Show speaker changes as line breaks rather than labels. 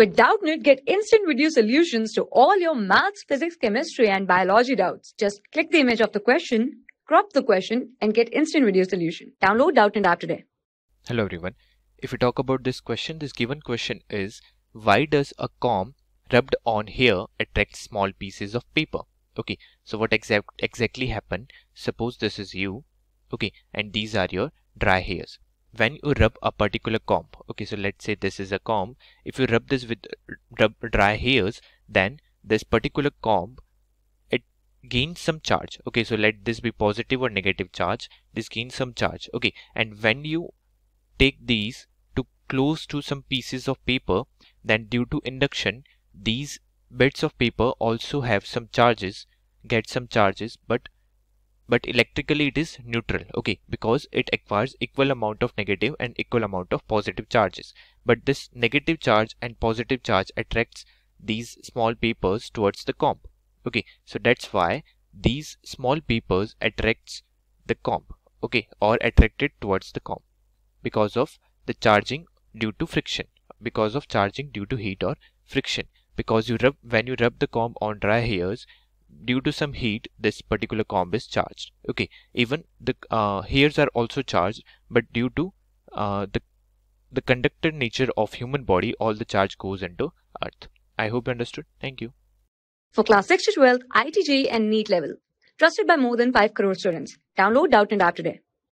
With Doubtnut, get instant video solutions to all your maths, physics, chemistry, and biology doubts. Just click the image of the question, crop the question, and get instant video solution. Download Doubtnut app today.
Hello everyone. If we talk about this question, this given question is why does a comb rubbed on hair attract small pieces of paper? Okay, so what exact exactly happened? Suppose this is you, okay, and these are your dry hairs when you rub a particular comb okay so let's say this is a comb. If you rub this with dry hairs then this particular comb it gains some charge. Okay so let this be positive or negative charge. This gains some charge. Okay and when you take these to close to some pieces of paper then due to induction these bits of paper also have some charges get some charges but but electrically it is neutral okay because it acquires equal amount of negative and equal amount of positive charges. But this negative charge and positive charge attracts these small papers towards the comb okay. So that's why these small papers attracts the comb okay or attracted towards the comb because of the charging due to friction because of charging due to heat or friction. Because you rub when you rub the comb on dry hairs due to some heat this particular comb is charged okay even the uh, hairs are also charged but due to uh, the the conductor nature of human body all the charge goes into earth i hope you understood thank you
For class 6 to 12, IIT JEE and NEET level. Trusted by more than 5 crore students. Download Doubtnut app today.